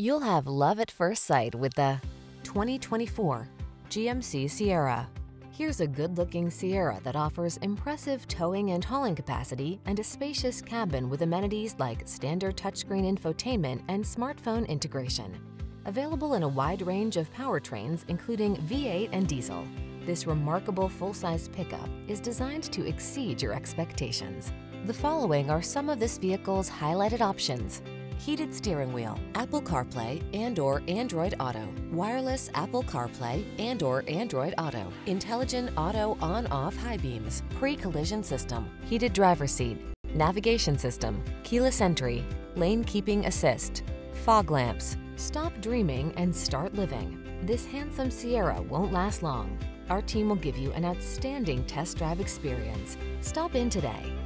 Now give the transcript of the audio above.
You'll have love at first sight with the 2024 GMC Sierra. Here's a good-looking Sierra that offers impressive towing and hauling capacity and a spacious cabin with amenities like standard touchscreen infotainment and smartphone integration. Available in a wide range of powertrains, including V8 and diesel, this remarkable full-size pickup is designed to exceed your expectations. The following are some of this vehicle's highlighted options. Heated steering wheel, Apple CarPlay and or Android Auto, wireless Apple CarPlay and or Android Auto, intelligent auto on-off high beams, pre-collision system, heated driver seat, navigation system, keyless entry, lane keeping assist, fog lamps. Stop dreaming and start living. This handsome Sierra won't last long. Our team will give you an outstanding test drive experience. Stop in today.